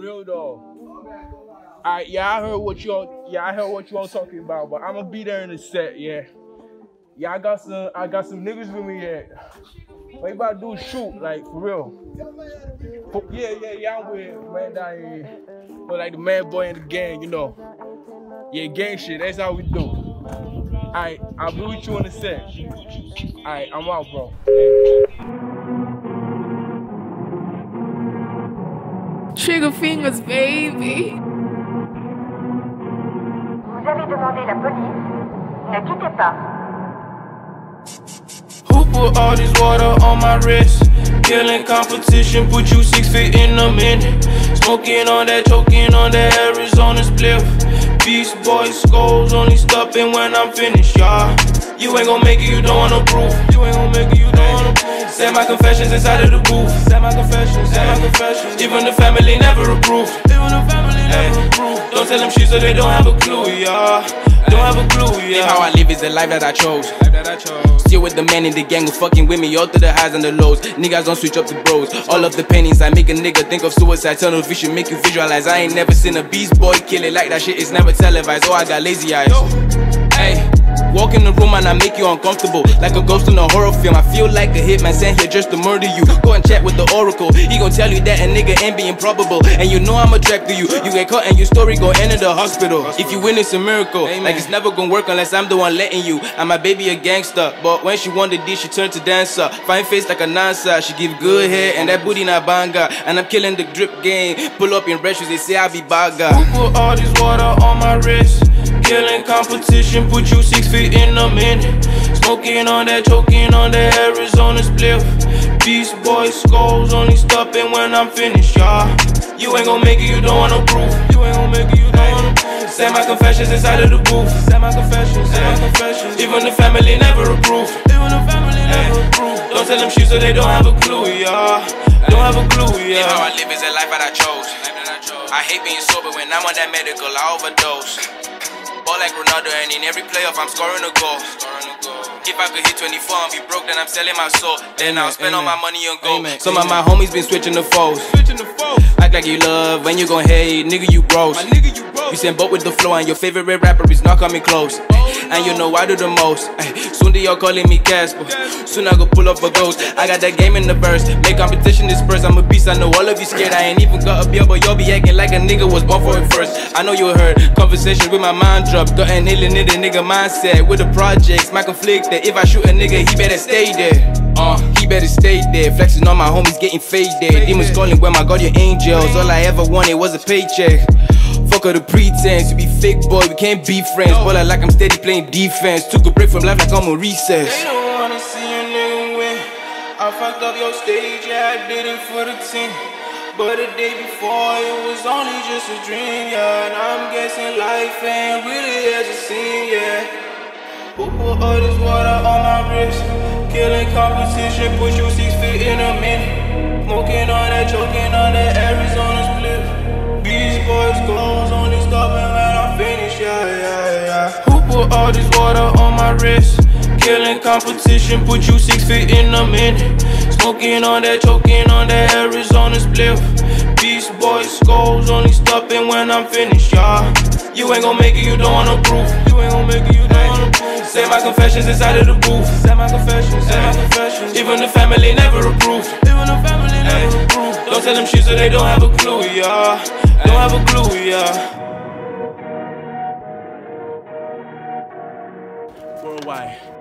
real though. Alright, yeah, I heard what you all yeah, I heard what you all talking about, but I'm gonna be there in a set, yeah. Yeah, I got some I got some niggas with me yeah. What you about to do shoot, like for real. Yeah, yeah, yeah, I'm with man down here. But like the man boy in the gang, you know. Yeah, gang shit, that's how we do. Alright, I'll be with you in a sec. Alright, I'm out, bro. Trigger fingers, baby. Vous avez demandé la police. Ne quittez pas. Who put all this water on my wrist? Killing competition, put you six feet in a minute. Smoking on that, choking on that Arizona spliff. Beast boy skulls only stopping when I'm finished, y'all. You ain't gon' make it, you don't wanna prove. You ain't gon' make it, you don't wanna prove. Say my confessions inside of the booth. Say my confessions, say my confessions. Even the family never approve. Even the family never approve. Don't tell them shit so they don't have a clue, y'all. Don't have a clue, yeah. How I live is the life that I chose. Life that I chose. Still with the men in the gang who fucking with me, all through the highs and the lows. Niggas don't switch up the bros. All of the paintings I make a nigga think of suicide. Tunnel vision make you visualize. I ain't never seen a beast boy kill it like that shit is never televised. Oh, I got lazy eyes. Hey. Walk in the room and I make you uncomfortable. Like a ghost in a horror film I feel like a hitman sent here just to murder you. Go and chat with the oracle. He gon' tell you that a nigga ain't being probable. And you know I'm attracted to you. You get caught and your story gon' end in the hospital. If you win it's a miracle. Like it's never gon' work unless I'm the one letting you. And my baby a gangster. But when she want the D she turned to dancer. Fine face like a dancer She give good hair and that booty na banga. And I'm killing the drip game. Pull up in red shoes they say I be baga. Who put all this water on my wrist? Killing competition, put you six feet in a minute. Smoking on that, choking on that Arizona spliff. Beast boy skulls only stopping when I'm finished, y'all. You ain't gon' make it, you don't wanna prove. You ain't gon' make it, you don't wanna prove. Say my confessions inside of the booth. Say my confessions, say my confessions. Even the family never approve. Even the family never approve. Don't tell them shit so they don't have a clue, y'all. Don't have a clue, Live how yeah. I live is a life that I chose. I hate being sober when I'm on that medical, I overdose. Like Ronaldo, and in every playoff I'm scoring a goal. If I could hit 24 and be broke, then I'm selling my soul. Then I'll spend all my money on gold. Some of my homies been switching the foes. Act like you love when you gon' hate, nigga you gross. You send both with the flow, and your favorite rapper is not coming close. And you know I do the most. Soon they all calling me Casper. Soon I go pull up a ghost. I got that game in the verse. Make competition disperse. I'm a beast. I know all of you scared. I ain't even got a beer, but y'all be acting like a nigga was born for it first. I know you heard conversations with my mind dropped. Got an alien in the nigga mindset with the projects. My conflict that if I shoot a nigga, he better stay there. Uh, better stay there. Flexing on my homies, getting faded. Demons calling where my guardian angels. All I ever wanted was a paycheck. Fuck all the pretense, you be fake boy, we can't be friends. But I like I'm steady playing defense. Took a break from life like I'm on recess. They don't wanna see a nigga win. I fucked up your stage, yeah, I did it for the team. But the day before, it was only just a dream, yeah. And I'm guessing life ain't really as it seems, yeah. Who put all this water competition, put you six feet in a minute. Smoking on that, choking on that Arizona split. Beast boys goals only stopping when I'm finished, yeah, yeah, yeah. Who put all this water on my wrist? Killing competition, put you six feet in a minute. Smoking on that, choking on that Arizona spliff. Beast boy skulls only stopping when I'm finished, y'all. You ain't gon' make it, you don't wanna prove. You ain't gon' make it, you don't Say my confessions inside of the booth. Say my confessions, say my confessions. Even the family never approve. Even the family never approve. Don't tell them shit so they don't have a clue, y'all. Don't have a clue, y'all. Worldwide.